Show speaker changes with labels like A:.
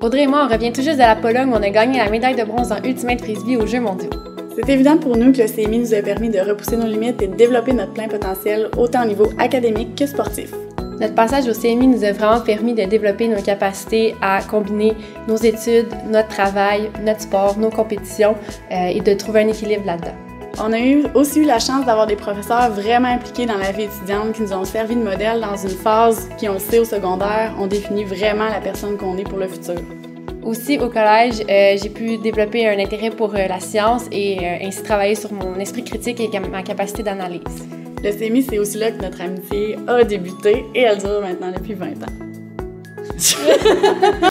A: Audrey et moi, on revient tout juste de la Pologne où on a gagné la médaille de bronze en Ultimate Frisbee aux Jeux mondiaux.
B: C'est évident pour nous que le CMI nous a permis de repousser nos limites et de développer notre plein potentiel, autant au niveau académique que sportif.
A: Notre passage au CMI nous a vraiment permis de développer nos capacités à combiner nos études, notre travail, notre sport, nos compétitions euh, et de trouver un équilibre là-dedans.
B: On a eu aussi eu la chance d'avoir des professeurs vraiment impliqués dans la vie étudiante qui nous ont servi de modèle dans une phase qui, on sait, au secondaire, on définit vraiment la personne qu'on est pour le futur.
A: Aussi, au collège, euh, j'ai pu développer un intérêt pour euh, la science et euh, ainsi travailler sur mon esprit critique et ma capacité d'analyse.
B: Le CMI, c'est aussi là que notre amitié a débuté et elle dure maintenant depuis 20 ans.